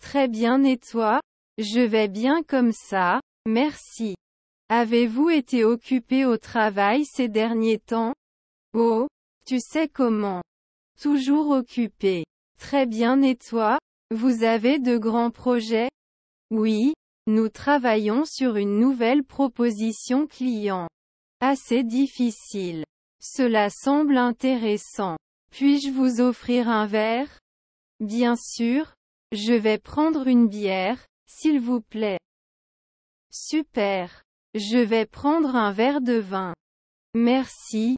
Très bien et toi? Je vais bien comme ça, merci. Avez-vous été occupé au travail ces derniers temps? Oh, tu sais comment. Toujours occupé. Très bien et toi? Vous avez de grands projets? Oui, nous travaillons sur une nouvelle proposition client. Assez difficile. Cela semble intéressant. Puis-je vous offrir un verre? Bien sûr. Je vais prendre une bière, s'il vous plaît. Super. Je vais prendre un verre de vin. Merci.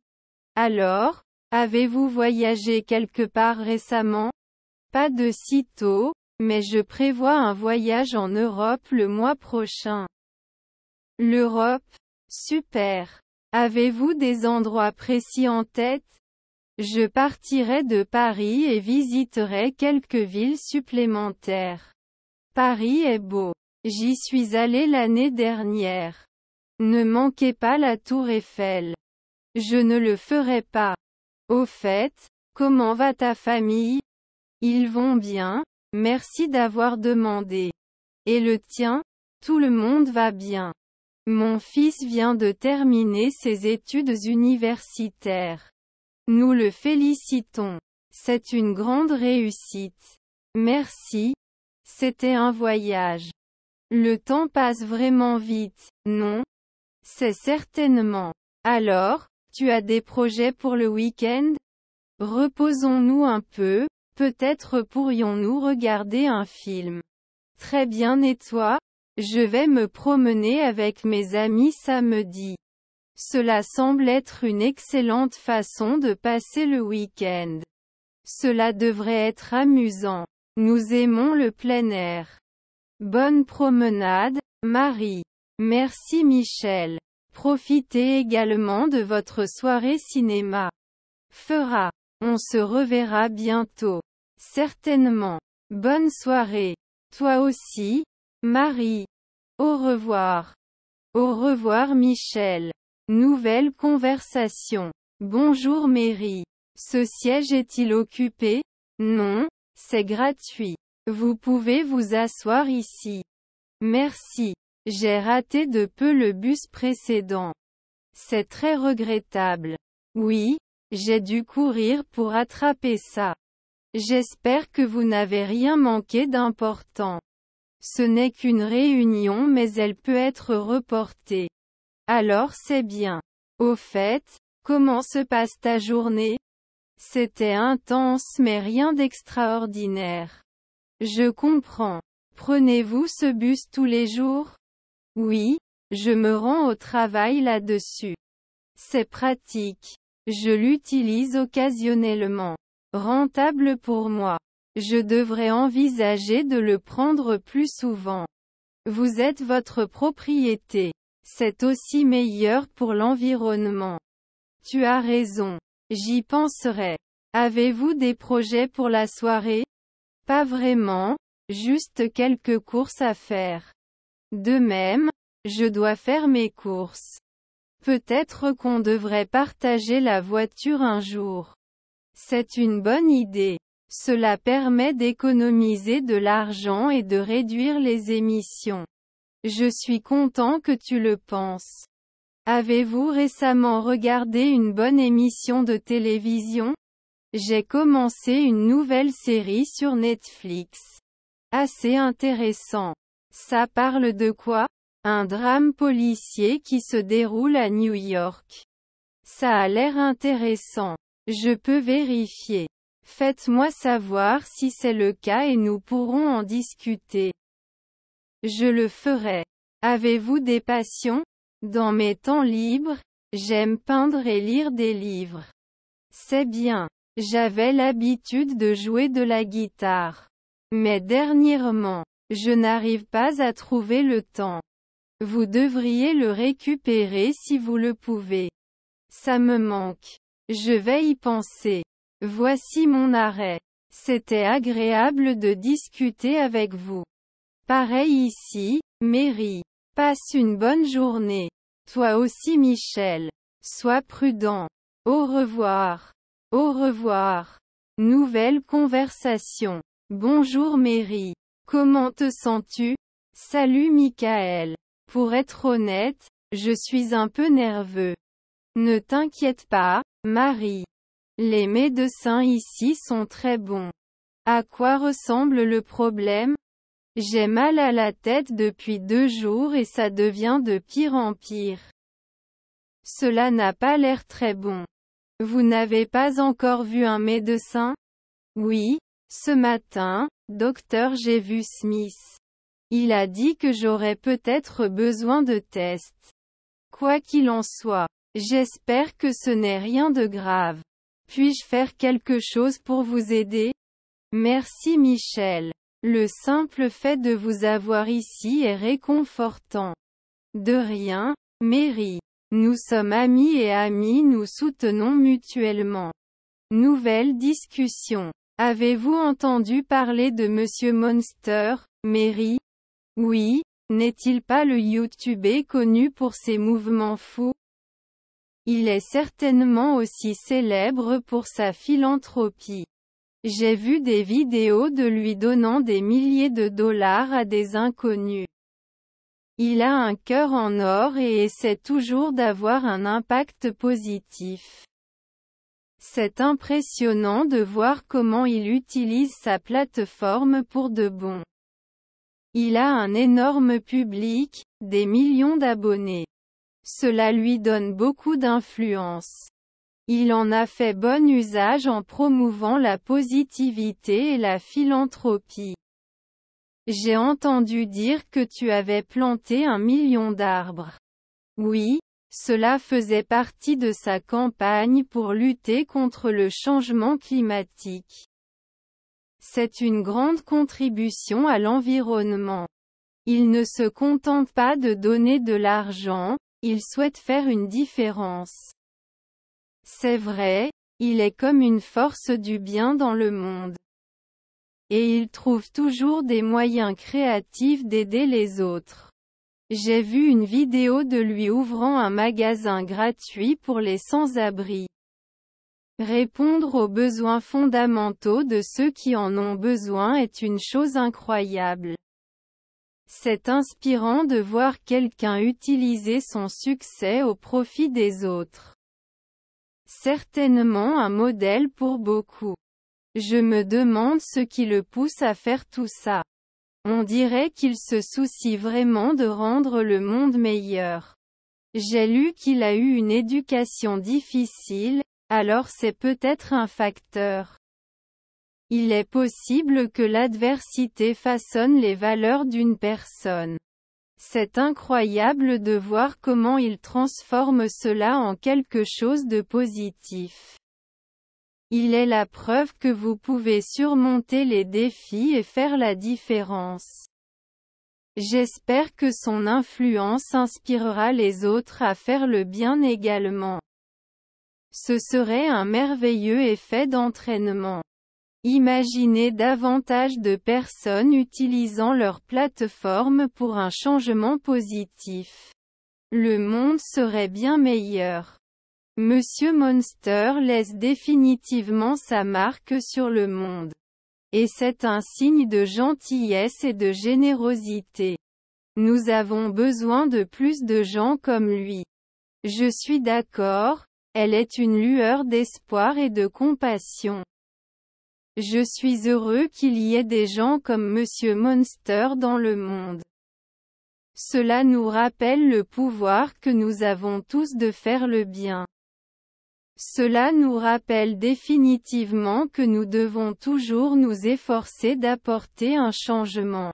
Alors, avez-vous voyagé quelque part récemment? Pas de si tôt, mais je prévois un voyage en Europe le mois prochain. L'Europe? Super. Avez-vous des endroits précis en tête? Je partirai de Paris et visiterai quelques villes supplémentaires. Paris est beau. J'y suis allé l'année dernière. Ne manquez pas la tour Eiffel. Je ne le ferai pas. Au fait, comment va ta famille? Ils vont bien, merci d'avoir demandé. Et le tien? Tout le monde va bien. Mon fils vient de terminer ses études universitaires. Nous le félicitons. C'est une grande réussite. Merci, c'était un voyage. Le temps passe vraiment vite, non? C'est certainement. Alors, tu as des projets pour le week-end? Reposons-nous un peu, peut-être pourrions-nous regarder un film. Très bien et toi? Je vais me promener avec mes amis samedi. Cela semble être une excellente façon de passer le week-end. Cela devrait être amusant. Nous aimons le plein air. Bonne promenade, Marie. Merci Michel. Profitez également de votre soirée cinéma. Fera. On se reverra bientôt. Certainement. Bonne soirée. Toi aussi, Marie. Au revoir. Au revoir Michel. Nouvelle conversation. Bonjour Mary. Ce siège est-il occupé? Non, c'est gratuit. Vous pouvez vous asseoir ici. Merci. J'ai raté de peu le bus précédent. C'est très regrettable. Oui, j'ai dû courir pour attraper ça. J'espère que vous n'avez rien manqué d'important. Ce n'est qu'une réunion mais elle peut être reportée. Alors c'est bien. Au fait, comment se passe ta journée? C'était intense mais rien d'extraordinaire. Je comprends. Prenez-vous ce bus tous les jours? Oui, je me rends au travail là-dessus. C'est pratique. Je l'utilise occasionnellement. Rentable pour moi. Je devrais envisager de le prendre plus souvent. Vous êtes votre propriété. C'est aussi meilleur pour l'environnement. Tu as raison. J'y penserai. Avez-vous des projets pour la soirée? Pas vraiment, juste quelques courses à faire. De même, je dois faire mes courses. Peut-être qu'on devrait partager la voiture un jour. C'est une bonne idée. Cela permet d'économiser de l'argent et de réduire les émissions. Je suis content que tu le penses. Avez-vous récemment regardé une bonne émission de télévision? J'ai commencé une nouvelle série sur Netflix. Assez intéressant. Ça parle de quoi? Un drame policier qui se déroule à New York. Ça a l'air intéressant. Je peux vérifier. Faites-moi savoir si c'est le cas et nous pourrons en discuter. Je le ferai. Avez-vous des passions? Dans mes temps libres, j'aime peindre et lire des livres. C'est bien. J'avais l'habitude de jouer de la guitare. Mais dernièrement, je n'arrive pas à trouver le temps. Vous devriez le récupérer si vous le pouvez. Ça me manque. Je vais y penser. Voici mon arrêt. C'était agréable de discuter avec vous. Pareil ici, Mary. Passe une bonne journée. Toi aussi Michel. Sois prudent. Au revoir. Au revoir. Nouvelle conversation. Bonjour Mary. Comment te sens-tu? Salut Michael. Pour être honnête, je suis un peu nerveux. Ne t'inquiète pas, Marie. Les médecins ici sont très bons. À quoi ressemble le problème? J'ai mal à la tête depuis deux jours et ça devient de pire en pire. Cela n'a pas l'air très bon. Vous n'avez pas encore vu un médecin? Oui, ce matin, docteur j'ai vu Smith. Il a dit que j'aurais peut-être besoin de tests. Quoi qu'il en soit, j'espère que ce n'est rien de grave. Puis-je faire quelque chose pour vous aider? Merci Michel. Le simple fait de vous avoir ici est réconfortant. De rien, Mary. Nous sommes amis et amis nous soutenons mutuellement. Nouvelle discussion. Avez-vous entendu parler de Monsieur Monster, Mary? Oui, n'est-il pas le YouTuber connu pour ses mouvements fous? Il est certainement aussi célèbre pour sa philanthropie. J'ai vu des vidéos de lui donnant des milliers de dollars à des inconnus. Il a un cœur en or et essaie toujours d'avoir un impact positif. C'est impressionnant de voir comment il utilise sa plateforme pour de bon. Il a un énorme public, des millions d'abonnés. Cela lui donne beaucoup d'influence. Il en a fait bon usage en promouvant la positivité et la philanthropie. J'ai entendu dire que tu avais planté un million d'arbres. Oui, cela faisait partie de sa campagne pour lutter contre le changement climatique. C'est une grande contribution à l'environnement. Il ne se contente pas de donner de l'argent, il souhaite faire une différence. C'est vrai, il est comme une force du bien dans le monde. Et il trouve toujours des moyens créatifs d'aider les autres. J'ai vu une vidéo de lui ouvrant un magasin gratuit pour les sans-abri. Répondre aux besoins fondamentaux de ceux qui en ont besoin est une chose incroyable. C'est inspirant de voir quelqu'un utiliser son succès au profit des autres. Certainement un modèle pour beaucoup. Je me demande ce qui le pousse à faire tout ça. On dirait qu'il se soucie vraiment de rendre le monde meilleur. J'ai lu qu'il a eu une éducation difficile, alors c'est peut-être un facteur. Il est possible que l'adversité façonne les valeurs d'une personne. C'est incroyable de voir comment il transforme cela en quelque chose de positif. Il est la preuve que vous pouvez surmonter les défis et faire la différence. J'espère que son influence inspirera les autres à faire le bien également. Ce serait un merveilleux effet d'entraînement. Imaginez davantage de personnes utilisant leur plateforme pour un changement positif. Le monde serait bien meilleur. Monsieur Monster laisse définitivement sa marque sur le monde. Et c'est un signe de gentillesse et de générosité. Nous avons besoin de plus de gens comme lui. Je suis d'accord, elle est une lueur d'espoir et de compassion. Je suis heureux qu'il y ait des gens comme Monsieur Monster dans le monde. Cela nous rappelle le pouvoir que nous avons tous de faire le bien. Cela nous rappelle définitivement que nous devons toujours nous efforcer d'apporter un changement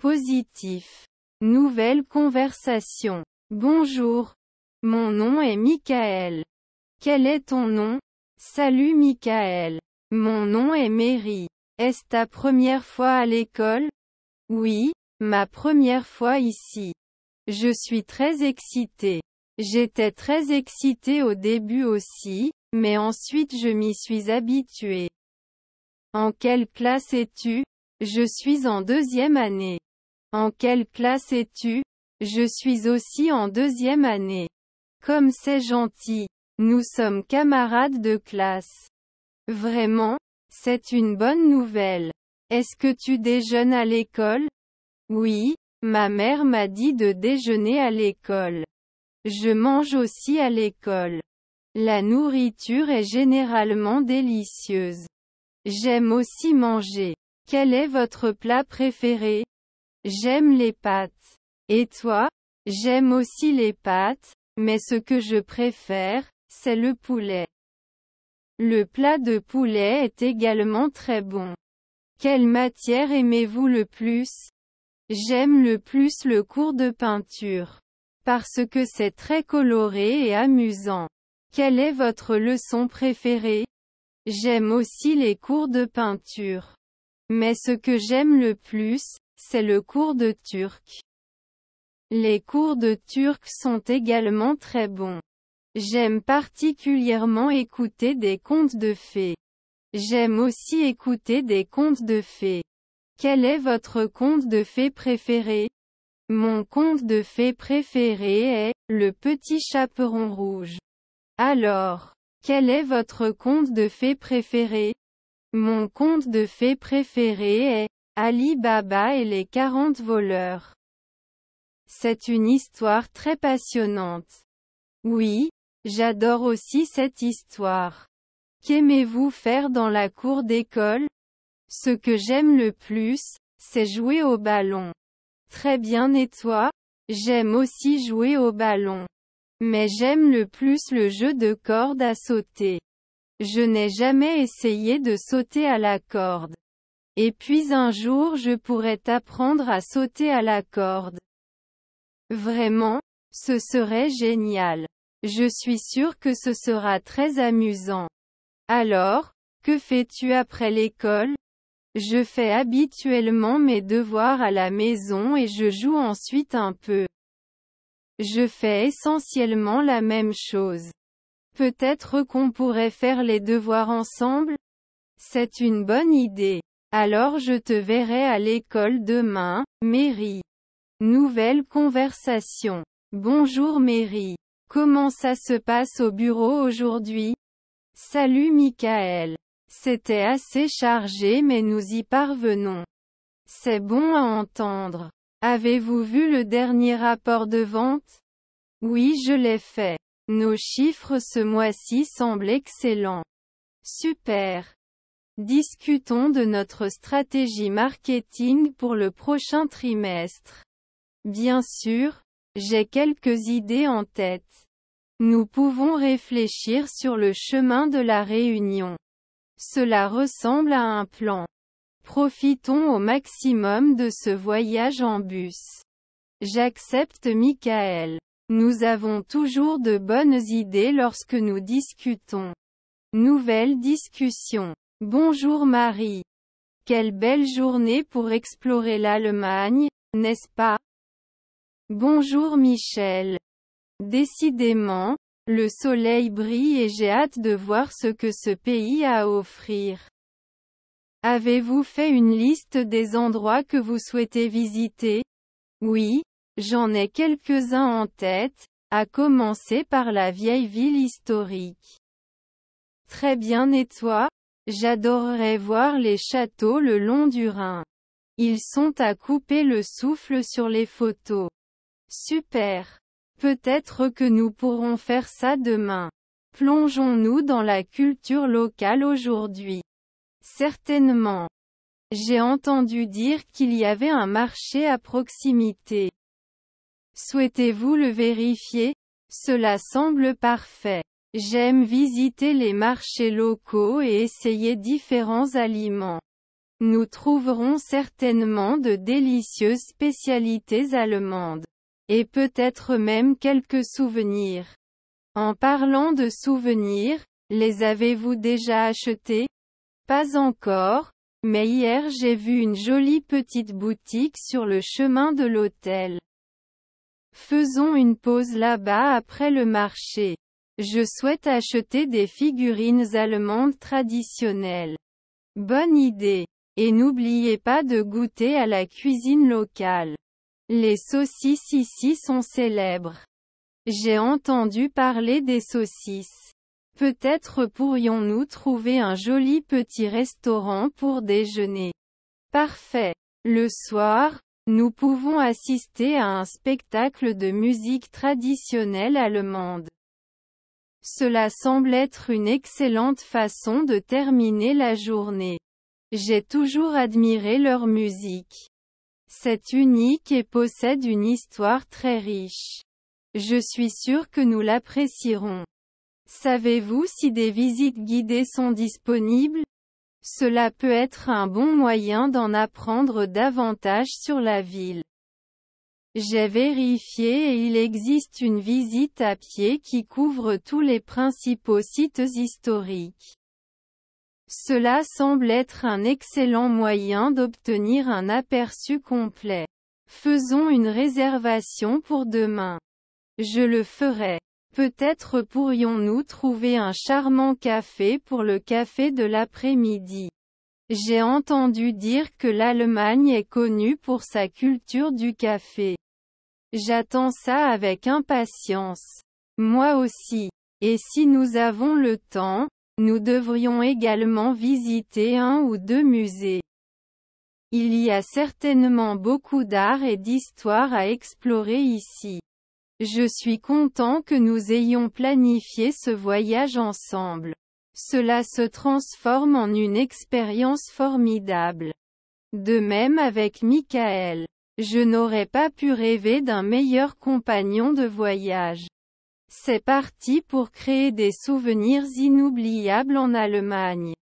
positif. Nouvelle conversation. Bonjour. Mon nom est Michael. Quel est ton nom? Salut Michael. Mon nom est Mary. Est-ce ta première fois à l'école? Oui, ma première fois ici. Je suis très excitée. J'étais très excitée au début aussi, mais ensuite je m'y suis habituée. En quelle classe es-tu? Je suis en deuxième année. En quelle classe es-tu? Je suis aussi en deuxième année. Comme c'est gentil. Nous sommes camarades de classe. Vraiment? C'est une bonne nouvelle. Est-ce que tu déjeunes à l'école? Oui, ma mère m'a dit de déjeuner à l'école. Je mange aussi à l'école. La nourriture est généralement délicieuse. J'aime aussi manger. Quel est votre plat préféré? J'aime les pâtes. Et toi? J'aime aussi les pâtes, mais ce que je préfère, c'est le poulet. Le plat de poulet est également très bon. Quelle matière aimez-vous le plus? J'aime le plus le cours de peinture parce que c'est très coloré et amusant. Quelle est votre leçon préférée? J'aime aussi les cours de peinture. Mais ce que j'aime le plus, c'est le cours de turc. Les cours de turc sont également très bons. J'aime particulièrement écouter des contes de fées. J'aime aussi écouter des contes de fées. Quel est votre conte de fées préféré? Mon conte de fées préféré est Le petit chaperon rouge. Alors, quel est votre conte de fées préféré? Mon conte de fées préféré est Ali Baba et les 40 voleurs. C'est une histoire très passionnante. Oui, j'adore aussi cette histoire. Qu'aimez-vous faire dans la cour d'école? Ce que j'aime le plus, c'est jouer au ballon. Très bien et toi J'aime aussi jouer au ballon. Mais j'aime le plus le jeu de corde à sauter. Je n'ai jamais essayé de sauter à la corde. Et puis un jour je pourrais t'apprendre à sauter à la corde. Vraiment, ce serait génial. Je suis sûr que ce sera très amusant. Alors, que fais-tu après l'école? Je fais habituellement mes devoirs à la maison et je joue ensuite un peu. Je fais essentiellement la même chose. Peut-être qu'on pourrait faire les devoirs ensemble? C'est une bonne idée. Alors je te verrai à l'école demain, Mary. Nouvelle conversation. Bonjour Mary. Comment ça se passe au bureau aujourd'hui? Salut Michael. C'était assez chargé mais nous y parvenons. C'est bon à entendre. Avez-vous vu le dernier rapport de vente? Oui je l'ai fait. Nos chiffres ce mois-ci semblent excellents. Super. Discutons de notre stratégie marketing pour le prochain trimestre. Bien sûr, j'ai quelques idées en tête. Nous pouvons réfléchir sur le chemin de la réunion. Cela ressemble à un plan. Profitons au maximum de ce voyage en bus. J'accepte Michael. Nous avons toujours de bonnes idées lorsque nous discutons. Nouvelle discussion. Bonjour Marie. Quelle belle journée pour explorer l'Allemagne, n'est-ce pas? Bonjour Michel. Décidément, le soleil brille et j'ai hâte de voir ce que ce pays a à offrir. Avez-vous fait une liste des endroits que vous souhaitez visiter? Oui, J'en ai quelques-uns en tête, à commencer par la vieille ville historique. Très bien et toi? J'adorerais voir les châteaux le long du Rhin. Ils sont à couper le souffle sur les photos. Super. Peut-être que nous pourrons faire ça demain. Plongeons-nous dans la culture locale aujourd'hui. Certainement. J'ai entendu dire qu'il y avait un marché à proximité. Souhaitez-vous le vérifier? Cela semble parfait. J'aime visiter les marchés locaux et essayer différents aliments. Nous trouverons certainement de délicieuses spécialités allemandes. Et peut-être même quelques souvenirs. En parlant de souvenirs, les avez-vous déjà achetés? Pas encore, mais hier j'ai vu une jolie petite boutique sur le chemin de l'hôtel. Faisons une pause là-bas après le marché. Je souhaite acheter des figurines allemandes traditionnelles. Bonne idée. Et n'oubliez pas de goûter à la cuisine locale. Les saucisses ici sont célèbres. J'ai entendu parler des saucisses. Peut-être pourrions-nous trouver un joli petit restaurant pour déjeuner. Parfait. Le soir, nous pouvons assister à un spectacle de musique traditionnelle allemande. Cela semble être une excellente façon de terminer la journée. J'ai toujours admiré leur musique. C'est unique et possède une histoire très riche. Je suis sûr que nous l'apprécierons. Savez-vous si des visites guidées sont disponibles? Cela peut être un bon moyen d'en apprendre davantage sur la ville. J'ai vérifié et il existe une visite à pied qui couvre tous les principaux sites historiques. Cela semble être un excellent moyen d'obtenir un aperçu complet. Faisons une réservation pour demain. Je le ferai. Peut-être pourrions-nous trouver un charmant café pour le café de l'après-midi. J'ai entendu dire que l'Allemagne est connue pour sa culture du café. J'attends ça avec impatience. Moi aussi. Et si nous avons le temps, nous devrions également visiter un ou deux musées. Il y a certainement beaucoup d'art et d'histoire à explorer ici. Je suis content que nous ayons planifié ce voyage ensemble. Cela se transforme en une expérience formidable. De même avec Michael. Je n'aurais pas pu rêver d'un meilleur compagnon de voyage. C'est parti pour créer des souvenirs inoubliables en Allemagne.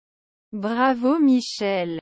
Bravo Michel.